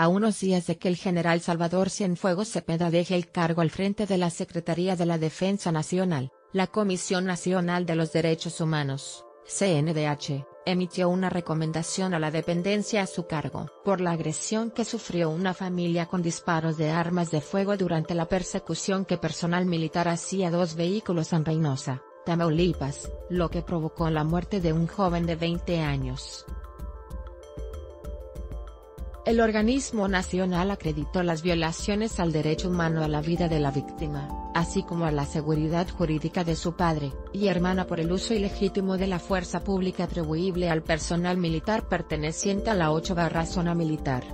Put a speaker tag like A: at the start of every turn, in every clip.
A: A unos días de que el general Salvador Cienfuegos Cepeda deje el cargo al frente de la Secretaría de la Defensa Nacional, la Comisión Nacional de los Derechos Humanos, CNDH, emitió una recomendación a la dependencia a su cargo por la agresión que sufrió una familia con disparos de armas de fuego durante la persecución que personal militar hacía dos vehículos en Reynosa, Tamaulipas, lo que provocó la muerte de un joven de 20 años. El organismo nacional acreditó las violaciones al derecho humano a la vida de la víctima, así como a la seguridad jurídica de su padre y hermana por el uso ilegítimo de la fuerza pública atribuible al personal militar perteneciente a la 8 barra zona militar.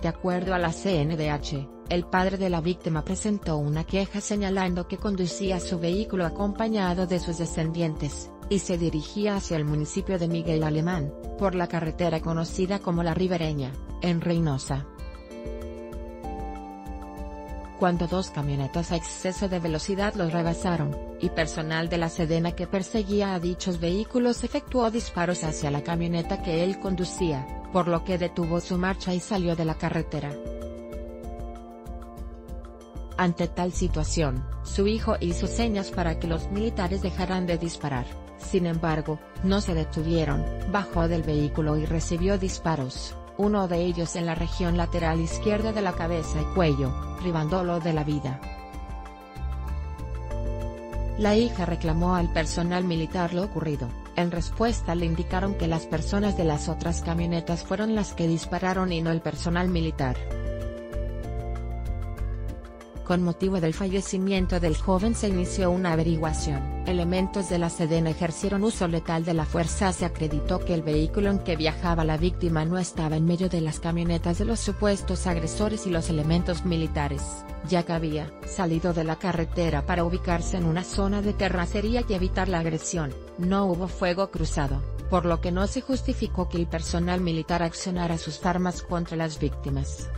A: De acuerdo a la CNDH, el padre de la víctima presentó una queja señalando que conducía su vehículo acompañado de sus descendientes, y se dirigía hacia el municipio de Miguel Alemán, por la carretera conocida como La Ribereña, en Reynosa. Cuando dos camionetas a exceso de velocidad los rebasaron, y personal de la Sedena que perseguía a dichos vehículos efectuó disparos hacia la camioneta que él conducía, por lo que detuvo su marcha y salió de la carretera. Ante tal situación, su hijo hizo señas para que los militares dejaran de disparar. Sin embargo, no se detuvieron, bajó del vehículo y recibió disparos, uno de ellos en la región lateral izquierda de la cabeza y cuello, privándolo de la vida. La hija reclamó al personal militar lo ocurrido, en respuesta le indicaron que las personas de las otras camionetas fueron las que dispararon y no el personal militar. Con motivo del fallecimiento del joven se inició una averiguación. Elementos de la Sedena ejercieron uso letal de la fuerza. Se acreditó que el vehículo en que viajaba la víctima no estaba en medio de las camionetas de los supuestos agresores y los elementos militares, ya que había salido de la carretera para ubicarse en una zona de terracería y evitar la agresión. No hubo fuego cruzado, por lo que no se justificó que el personal militar accionara sus armas contra las víctimas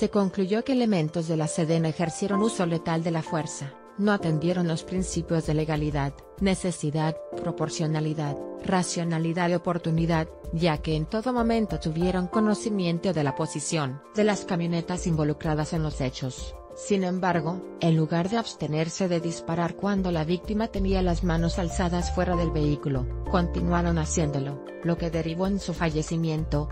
A: se concluyó que elementos de la Sedena ejercieron uso letal de la fuerza, no atendieron los principios de legalidad, necesidad, proporcionalidad, racionalidad y oportunidad, ya que en todo momento tuvieron conocimiento de la posición de las camionetas involucradas en los hechos. Sin embargo, en lugar de abstenerse de disparar cuando la víctima tenía las manos alzadas fuera del vehículo, continuaron haciéndolo, lo que derivó en su fallecimiento,